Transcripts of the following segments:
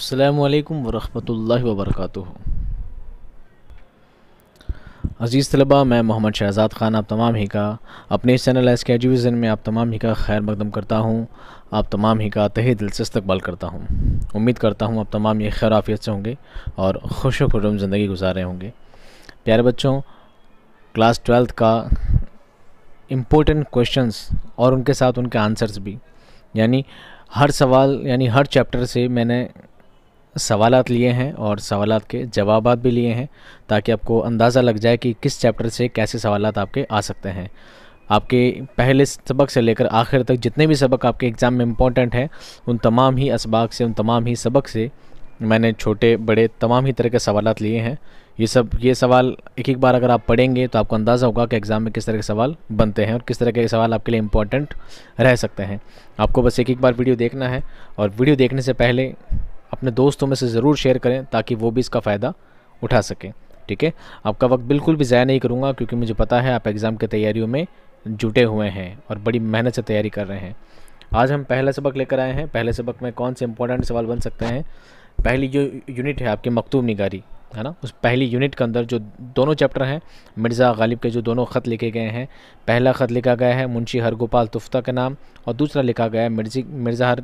असलकम वरहमल वबरक अज़ीज़ तलबा मैं मोहम्मद शहज़ाद ख़ान, आप तमाम ही का अपने इस चैनल एस के एजुविज़न में आप तमाम ही का खैर मकदम करता हूँ, आप तमाम ही का तहे दिल से इस्तकबाल करता हूँ। उम्मीद करता हूँ आप तमाम ये खैर आफियत से होंगे और खुश खुरम ज़िंदगी गुजार होंगे। प्यारे बच्चों क्लास ट्वेल्थ का इम्पोर्टेंट क्वेश्चंस और उनके साथ उनके आंसर्स भी। यानी हर सवाल, यानी हर चैप्टर से मैंने सवालात लिए हैं और सवालात के जवाब भी लिए हैं, ताकि आपको अंदाज़ा लग जाए कि किस चैप्टर से कैसे सवालात आपके आ सकते हैं। आपके पहले सबक से लेकर आखिर तक जितने भी सबक आपके एग्ज़ाम में इम्पोर्टेंट हैं, उन तमाम ही इसबाक से, उन तमाम ही सबक से मैंने छोटे, बड़े तमाम ही तरह के सवालात लिए हैं। ये सब, ये सवाल एक एक बार अगर आप पढ़ेंगे तो आपको अंदाज़ा होगा कि एग्ज़ाम में किस तरह के सवाल बनते हैं और किस तरह के सवाल आपके लिए इम्पोर्टेंट रह सकते हैं। आपको बस एक एक बार वीडियो देखना है और वीडियो देखने से पहले अपने दोस्तों में से ज़रूर शेयर करें ताकि वो भी इसका फ़ायदा उठा सकें। ठीक है? आपका वक्त बिल्कुल भी ज़ाया नहीं करूँगा क्योंकि मुझे पता है आप एग्ज़ाम की तैयारियों में जुटे हुए हैं और बड़ी मेहनत से तैयारी कर रहे हैं। आज हम पहला सबक लेकर आए हैं। पहले सबक में कौन से इंपॉर्टेंट सवाल बन सकते हैं? पहली जो यूनिट है आपकी मकतूब निगारी। है ना? उस पहली यूनिट के अंदर जो दोनों चैप्टर हैं, मिर्ज़ा गालिब के जो दोनों ख़त लिखे गए हैं, पहला ख़त लिखा गया है मुंशी हरगोपाल तुफ्ता के नाम, और दूसरा लिखा गया है मिर्जी, मिर्ज़ा हर,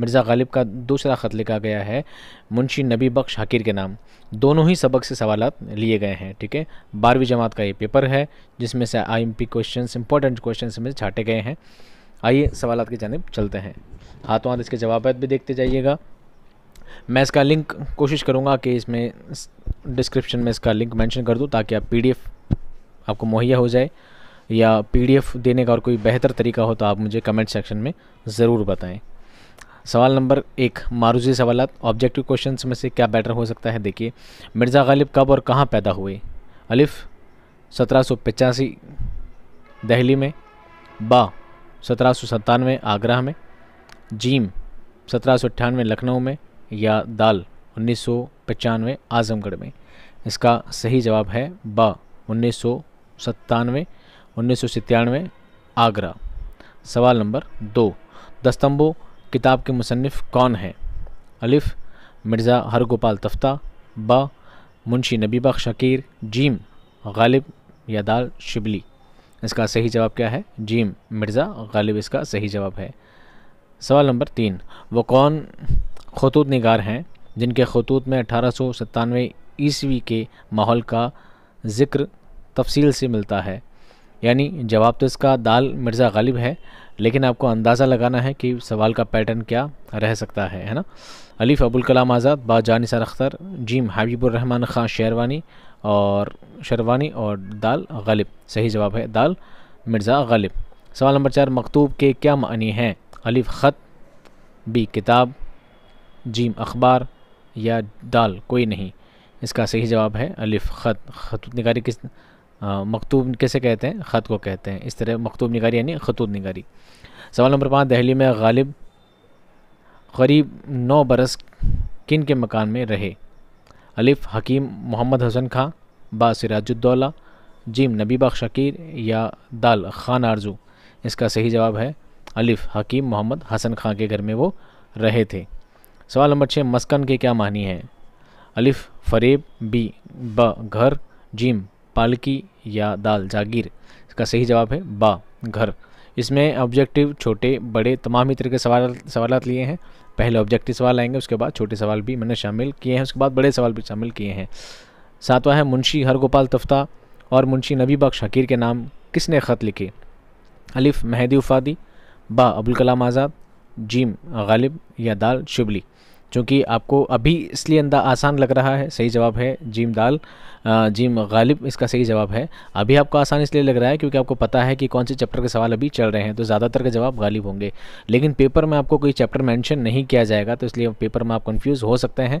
मिर्ज़ा गालिब का दूसरा ख़त लिखा गया है मुंशी नबी बख्श हकीर के नाम। दोनों ही सबक से सवाल लिए गए हैं, ठीक है? बारहवीं जमात का ये पेपर है, जिसमें से I M P question important question में छाटे गए हैं। आइए सवाल की जानब चलते हैं। हाथों हाथ इसके जवाब भी देखते जाइएगा। मैं इसका लिंक कोशिश करूँगा कि इसमें डिस्क्रिप्शन में इसका लिंक मेंशन कर दूँ ताकि आप पीडीएफ आपको मुहैया हो जाए या पीडीएफ देने का और कोई बेहतर तरीका हो तो आप मुझे कमेंट सेक्शन में ज़रूर बताएँ। सवाल नंबर एक मारूजी सवाल ऑब्जेक्टिव क्वेश्चन में से क्या बेटर हो सकता है? देखिए, मिर्ज़ा गालिब कब और कहाँ पैदा हुए? अलिफ, सत्रह दहली में, बा, सत्रह सौ सतानवे आगरा में, जीम, सत्रह सौ अट्ठानवे, लखनऊ में या दाल उन्नीस सौ पचानवे आज़मगढ़ में। इसका सही जवाब है ब उन्नीस सौ सत्तानवे, उन्नीस सौ सत्तानवे आगरा। सवाल नंबर दो, दस्तंबो किताब के मुसनफ़ कौन है? अलिफ़, मिर्ज़ा हरगोपाल तफ्ता, ब मुंशी नबी बख्श शकीर, जीम, गालिब या दाल शिबली। इसका सही जवाब क्या है? जीम, मिर्ज़ा गालिब, इसका सही जवाब है। सवाल नंबर तीन, वो कौन खतूत निगार हैं, जिनके खतूत में अठारह सौ सत्तानवे ईस्वी के माहौल का ज़िक्र तफसील से मिलता है। यानी जवाब तो इसका दाल मिर्ज़ा गालिब है, लेकिन आपको अंदाज़ा लगाना है कि सवाल का पैटर्न क्या रह सकता है है ना? अलीफ अबुल कलाम आज़ाद बा जानिसर अख्तर, जीम हबीबुररहमान ख़ान शेरवानी और शेरवानी और दाल गालिब। सही जवाब है दाल मिर्ज़ा गालिब। सवाल नंबर चार, मकतूब के क्या मानी हैं? अलिफ ख़त, बी किताब जीम अखबार या दाल, कोई नहीं। इसका सही जवाब है अलिफ, ख़त। खतूत निगारी किस मकतूब कैसे कहते हैं? ख़त को कहते हैं। इस तरह मकतूब निगारी यानी खतूत निगारी। सवाल नंबर पाँच, दहली में गालिब करीब नौ बरस किन के मकान में रहे? अलिफ, हकीम मोहम्मद हसन खां, बा सिराजुद्दौला, जिम नबी बख्श शकीर या दाल खान आरज़ू? इसका सही जवाब है अलिफ, हकीम मोहम्मद हसन खां के घर में वो रहे थे। सवाल नंबर छः मस्कन के क्या मानी हैं? अलिफ, फरेब, बी, ब, घर, जिम, पालकी या दाल, जागीर? इसका सही जवाब है बा, घर। इसमें ऑब्जेक्टिव छोटे, बड़े, तमाम ही तरह के सवाल सवाल लिए हैं। पहले ऑब्जेक्टिव सवाल आएँगे, उसके बाद छोटे सवाल भी मैंने शामिल किए हैं, उसके बाद बड़े सवाल भी शामिल किए हैं। सातवां है मुंशी हरगोपाल तफ्ता और मुंशी नबी बख्श हकीर के नाम किसने ख़त लिखे? अलिफ, महदी उफ़ादी, बा अबुल कलाम आज़ाद, जीम, गालिब या दाल, शिबली। क्योंकि आपको अभी इसलिए अंदा आसान लग रहा है, सही जवाब है जीम दाल। जीम गालिब इसका सही जवाब है। अभी आपको आसान इसलिए लग रहा है क्योंकि आपको पता है कि कौन से चैप्टर के सवाल अभी चल रहे हैं तो ज़्यादातर के जवाब गालिब होंगे। लेकिन पेपर में आपको कोई चैप्टर मेंशन नहीं किया जाएगा तो इसलिए पेपर में आप कंफ्यूज हो सकते हैं।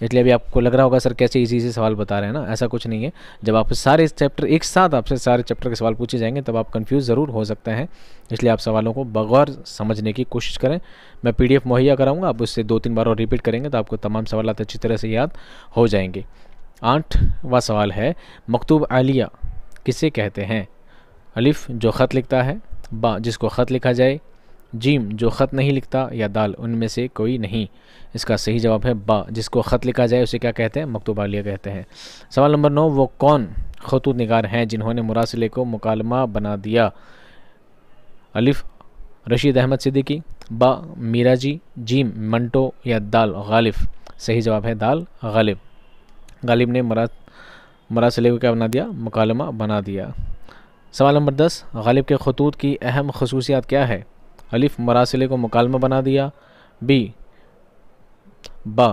इसलिए अभी आपको लग रहा होगा, सर, कैसे इजी से सवाल बता रहे हैं ना? ऐसा कुछ नहीं है। जब आप सारे चैप्टर एक साथ आपसे सारे चैप्टर के सवाल पूछे जाएँगे, तब आप कन्फ्यूज़ ज़रूर हो सकते हैं। इसलिए आप सवालों को बगौर समझने की कोशिश करें। मैं पीडीएफ मुहैया कराऊँगा, आप उससे दो तीन बार और रिपीट करेंगे तो आपको तमाम सवाल अच्छी तरह से याद हो जाएँगे। आठवा सवाल है, मकतूब आलिया किसे कहते हैं? अलिफ़ जो ख़त लिखता है, बा जिसको ख़त लिखा जाए, जीम जो ख़त नहीं लिखता, या दाल उनमें से कोई नहीं। इसका सही जवाब है बा, जिसको ख़त लिखा जाए उसे क्या कहते हैं? मकतूब आलिया कहते हैं। सवाल नंबर नौ, वो कौन खतूत निगार हैं जिन्होंने मुरासले को मुकालमा बना दिया? अलिफ, रशीद अहमद सिद्दीकी बा मीरा जी जीम, मंटो या दाल, गालिब। सही जवाब है दाल, गालिब। गालिब ने मरा मरासले को क्या बना दिया? मुकालमा बना दिया। सवाल नंबर दस, गालिब के खतूत की अहम खसूसियात क्या है? अलिफ मरासले को मुकालमा बना दिया। बी, बा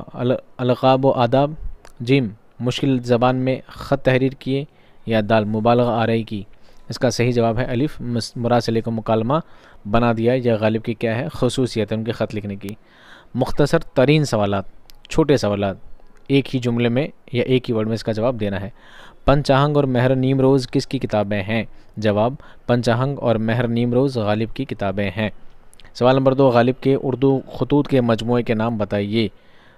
अलकाब व आदाब। जिम, मुश्किल ज़बान में ख़त तहरीर किए या दाल मुबालग आ रही की। इसका सही जवाब है अलिफ। मरासले को मुकालमा बना दिया या गालिब की क्या है? खसूसियत है उनके ख़त लिखने की। मुख्तसर तरीन सवाल छोटे सवाल एक ही जुमले में या एक ही वर्ड में इसका जवाब देना है। पंचाहंग और महर रोज़ किसकी किताबें हैं? जवाब, पंचाहंग और महर नीम रोज़ गालिब की किताबें हैं। सवाल नंबर दो, गालिब के उर्दू खतूत के मजमू के नाम बताइए।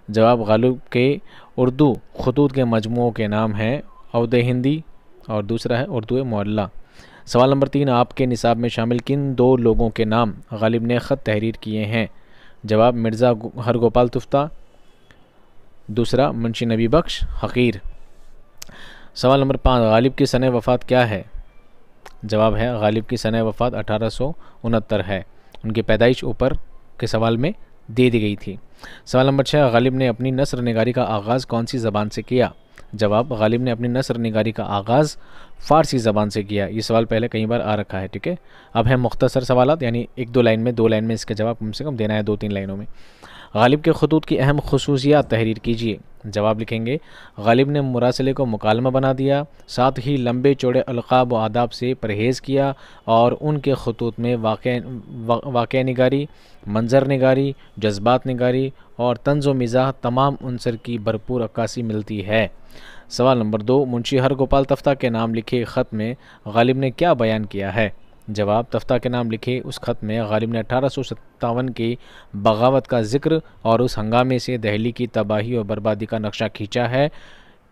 जवाब, गालिब के उर्दू खतूत के मजमू के नाम हैं अवद हिंदी और दूसरा है उर्दू मोल्ला सवाल नंबर तीन, आपके निसाब में शामिल किन दो लोगों के नाम गालिब ने ख़त तहरीर किए हैं? जवाब, मिर्ज़ा हरगोपाल तुफ्ता। दूसरा, मुंशी नबी बख्श, हकीर। सवाल नंबर पाँच, गालिब की सन वफ़ात क्या है? जवाब है, गालिब की सन वफ़ात अठारह सौ उनहत्तर है। उनकी पैदाइश ऊपर के सवाल में दे दी गई थी। सवाल नंबर छः गालिब ने अपनी नसर निगारी का आगाज़ कौन सी ज़बान से किया? जवाब, गालिब ने अपनी नसर निगारी का आगाज़ फ़ारसी ज़बान से किया। ये सवाल पहले कई बार आ रखा है, ठीक है? अब है मुख्तसर सवाल यानी एक दो लाइन में, दो लाइन में इसका जवाब कम से कम देना है दो तीन लाइनों में। गालिब के खतूत की अहम खसूसियात तहरीर कीजिए। जवाब लिखेंगे, गालिब ने मुरासले को मुकालमा बना दिया, साथ ही लंबे चौड़े अलकाब व आदाब से परहेज़ किया और उनके खतूत में वाक़ वाक़ निगारी, मंजर निगारी, जज्बात निगारी और तंज व मिज़ाह तमाम उनसर की भरपूर अक्कासी मिलती है। सवाल नंबर दो, मुंशी हर गोपाल तफ्ता के नाम लिखे ख़त में गालिब ने क्या बयान किया है? जवाब तफ्ता के नाम लिखे उस ख़त में गालिब ने अठारह सौ सत्तावन की बगावत का ज़िक्र और उस हंगामे से दहली की तबाही और बर्बादी का नक्शा खींचा है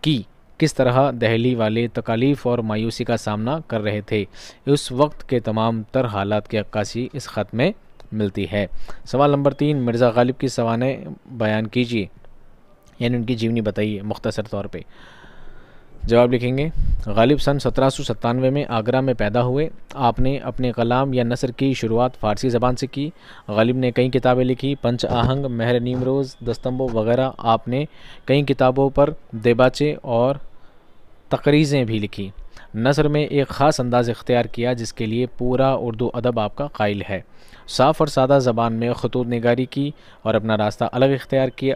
कि किस तरह दहली वाले तकालीफ और मायूसी का सामना कर रहे थे। उस वक्त के तमाम तर हालात की अक्कासी इस ख़त में मिलती है। सवाल नंबर तीन, मिर्ज़ा गालिब की सवाने बयान कीजिए। यानी उनकी जीवनी बताइए, मुख्तसर तौर पर जवाब लिखेंगे, गालिब सन सत्रह सौ सत्तानवे में आगरा में पैदा हुए। आपने अपने कलाम या नसर की शुरुआत फ़ारसी ज़बान से की। गालिब ने कई किताबें लिखी, पंच आहंग, महर नीमरोज़ दस्तम्बो वगैरह। आपने कई किताबों पर देबाचे और तकरीज़ें भी लिखी। नसर में एक ख़ास अंदाज इख्तियार किया, जिसके लिए पूरा उर्दू अदब आपका कायल है। साफ़ और सादा ज़बान में खतूत नगारी की और अपना रास्ता अलग इख्तियार किया।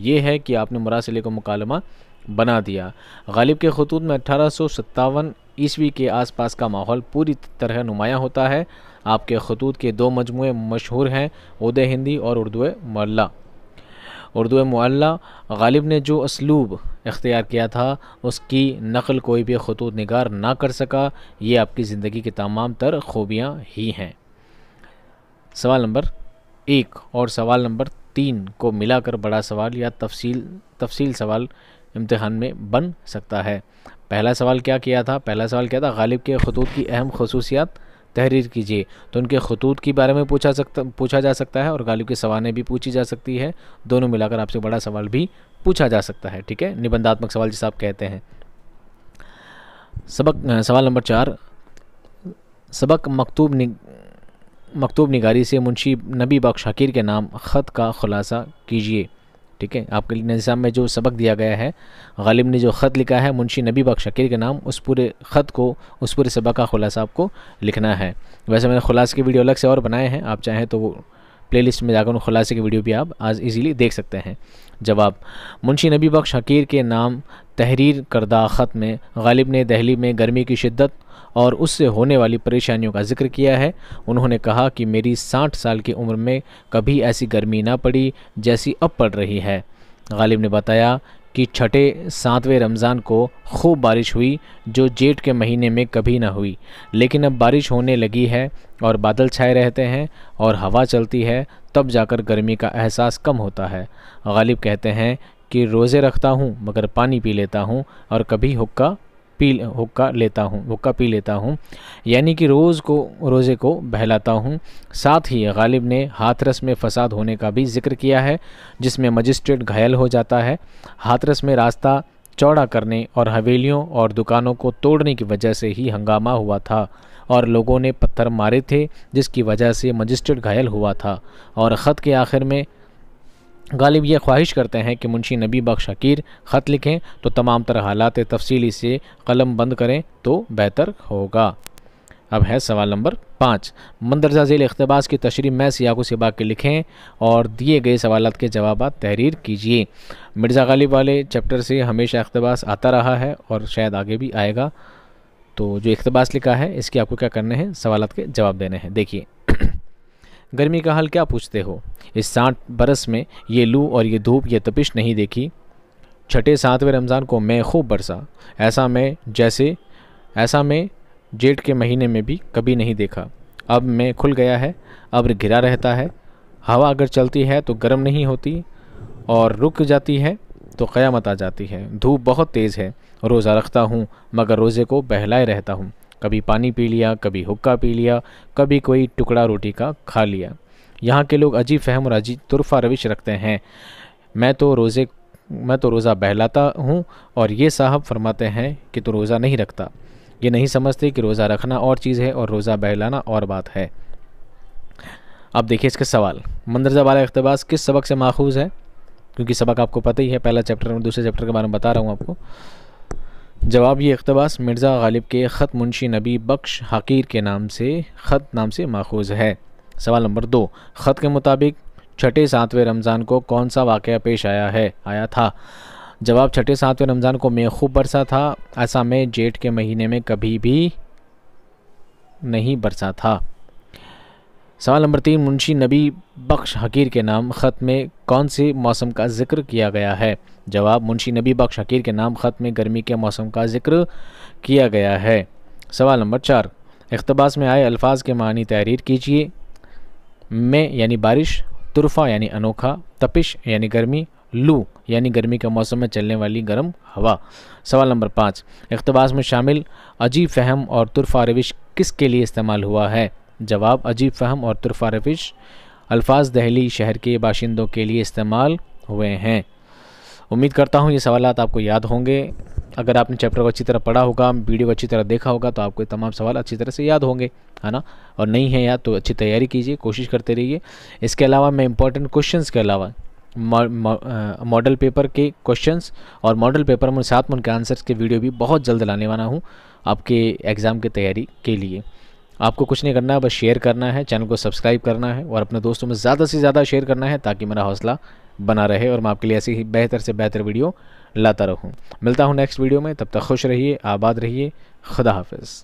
ये है कि आपने मरासले को मकालमा बना दिया। गालिब के खतूत में अठारह सौ सत्तावन ईस्वी के आसपास का माहौल पूरी तरह नुमाया होता है। आपके खतूत के दो मजमू मशहूर हैं उद हिंदी और उर्दू मल्ला उर्दू मल्ला गालिब ने जो असलूब इख्तियार किया था, उसकी नकल कोई भी खतूत निगार ना कर सका। ये आपकी ज़िंदगी की तमाम तर खूबियाँ ही हैं। सवाल नंबर एक और सवाल नंबर तीन को मिलाकर बड़ा सवाल या तफसील तफसील सवाल इम्तहान में बन सकता है। पहला सवाल क्या किया था? पहला सवाल क्या था? गालिब के खतूत की अहम खसूसियात तहरीर कीजिए। तो उनके खतूत के बारे में पूछा सकता, पूछा जा सकता है और गालिब की सवालें भी पूछी जा सकती है। दोनों मिलाकर आपसे बड़ा सवाल भी पूछा जा सकता है, ठीक है? निबंधात्मक सवाल जिसे आप कहते हैं। सबक सवाल नंबर चार। सबक मकतूब मकतूब निगारी से मुंशी नबी बख्श हकीर के नाम ख़त का ख़ुलासा कीजिए, ठीक है? आपके निज़ाम में जो सबक दिया गया है, गालिब ने जो ख़त लिखा है, मुंशी नबी बख्श हकीर के नाम, उस पूरे ख़त को, उस पूरे सबक का ख़ुलासा आपको लिखना है। वैसे मैंने खुलास की वीडियो अलग से और बनाए हैं, आप चाहें तो वो प्लेलिस्ट में जाकर उन खुलासे की वीडियो भी आप आज इजीली देख सकते हैं। जवाब, मुंशी नबी बख्श हकीर के नाम, तहरीर करदा ख़त में, गालिब ने दहली में गर्मी की शिद्दत और उससे होने वाली परेशानियों का ज़िक्र किया है। उन्होंने कहा कि मेरी साठ साल की उम्र में कभी ऐसी गर्मी ना पड़ी जैसी अब पड़ रही है। गालिब ने बताया कि छठे सातवें रमज़ान को खूब बारिश हुई, जो जेठ के महीने में कभी ना हुई। लेकिन अब बारिश होने लगी है और बादल छाए रहते हैं और हवा चलती है, तब जाकर गर्मी का एहसास कम होता है। गालिब कहते हैं कि रोज़े रखता हूँ, मगर पानी पी लेता हूँ और कभी हुक्का पी हुक्का लेता हूँ, हुक्का पी लेता हूँ। यानी कि रोज़ को, रोज़े को बहलाता हूँ। साथ ही गालिब ने हाथरस में फसाद होने का भी ज़िक्र किया है, जिसमें मजिस्ट्रेट घायल हो जाता है। हाथरस में रास्ता चौड़ा करने और हवेलियों और दुकानों को तोड़ने की वजह से ही हंगामा हुआ था और लोगों ने पत्थर मारे थे, जिसकी वजह से मजिस्ट्रेट घायल हुआ था और ख़त के आखिर में गालिब ये ख्वाहिश करते हैं कि मुंशी नबी बख्श शकीर ख़त लिखें तो तमाम तरह हालात तफसीली से कलम बंद करें तो बेहतर होगा। अब है सवाल नंबर पाँच। मंदरजा झील अख्तबास की तशरी मैं सियाको सिबा के लिखें और दिए गए सवाल के जवाब तहरीर कीजिए। मिर्ज़ा गालिब वाले चैप्टर से हमेशा अख्तबास आता रहा है और शायद आगे भी आएगा। तो जो इकतबास लिखा है, इसके आपको क्या करने हैं? सवाल के जवाब देने हैं। देखिए गर्मी का हाल क्या पूछते हो? इस साठ बरस में ये लू और ये धूप, ये तपिश नहीं देखी। छठे सातवें रमज़ान को मैं खूब बरसा। ऐसा मैं जैसे, ऐसा मैं जेठ के महीने में भी कभी नहीं देखा। अब मैं खुल गया है अब घिरा रहता है। हवा अगर चलती है तो गर्म नहीं होती और रुक जाती है तो क़यामत आ जाती है। धूप बहुत तेज़ है, रोज़ा रखता हूँ, मगर रोज़े को बहलाए रहता हूँ। कभी पानी पी लिया, कभी हुक्का पी लिया, कभी कोई टुकड़ा रोटी का खा लिया। यहाँ के लोग अजीब फहम और अजीब तुरफा रविश रखते हैं। मैं तो रोज़े, मैं तो रोज़ा बहलाता हूँ और ये साहब फरमाते हैं कि तो रोज़ा नहीं रखता। ये नहीं समझते कि रोज़ा रखना और चीज़ है और रोज़ा बहलाना और बात है। अब देखिए इसके सवाल। मंदरजा वाला अख्तबास किस सबक से माखूज है? क्योंकि सबक आपको पता ही है, पहला चैप्टर और दूसरे चैप्टर के बारे में बता रहा हूँ आपको। जवाब ये अख्तबास मिर्ज़ा गालिब के ख़त मुंशी नबी बख्श हकीर के नाम से, ख़त नाम से माखूज है। सवाल नंबर दो, ख़त के मुताबिक छठे सातवें रमज़ान को कौन सा वाक़ पेश आया है? आया था। जवाब, छठे सातवें रमज़ान को मैं खूब बरसा था, ऐसा मैं जेठ के महीने में कभी भी नहीं बरसा था। सवाल नंबर तीन, मुंशी नबी बख्श हकीर के नाम ख़त में कौन से मौसम का ज़िक्र किया गया है? जवाब, मुंशी नबी बख्श हकीर के नाम ख़त में गर्मी के मौसम का ज़िक्र किया गया है। सवाल नंबर चार अकतबास में आए अल्फाज के मानी तहरीर कीजिए। में यानी बारिश, तुरफ़ा यानी अनोखा, तपिश यानी गर्मी, लू यानी गर्मी के मौसम में चलने वाली गर्म हवा। सवाल नंबर पाँच अकतबास में शामिल अजीब फ़हम और तुरफा रविश किस के लिए इस्तेमाल हुआ है? जवाब, अजीब फ़हम और तुरफा रविश अल्फाज दहली शहर के बाशिंदों के लिए इस्तेमाल हुए हैं। उम्मीद करता हूँ ये सवाल आपको याद होंगे। अगर आपने चैप्टर को अच्छी तरह पढ़ा होगा, वीडियो को अच्छी तरह देखा होगा तो आपको तमाम सवाल अच्छी तरह से याद होंगे, है ना? और नहीं है याद तो अच्छी तैयारी कीजिए, कोशिश करते रहिए। इसके अलावा मैं इंपॉर्टेंट क्वेश्चंस के अलावा मॉडल पेपर के क्वेश्चंस और मॉडल पेपर में साथ में उनके आंसर्स के वीडियो भी बहुत जल्द लाने वाला हूँ आपके एग्ज़ाम की तैयारी के लिए। आपको कुछ नहीं करना है बस शेयर करना है चैनल को सब्सक्राइब करना है और अपने दोस्तों में ज़्यादा से ज़्यादा शेयर करना है ताकि मेरा हौसला बना रहे और मैं आपके लिए ऐसी ही बेहतर से बेहतर वीडियो लाता रहूँ। मिलता हूँ नेक्स्ट वीडियो में, तब तक खुश रहिए, आबाद रहिए, खुदा हाफिज़।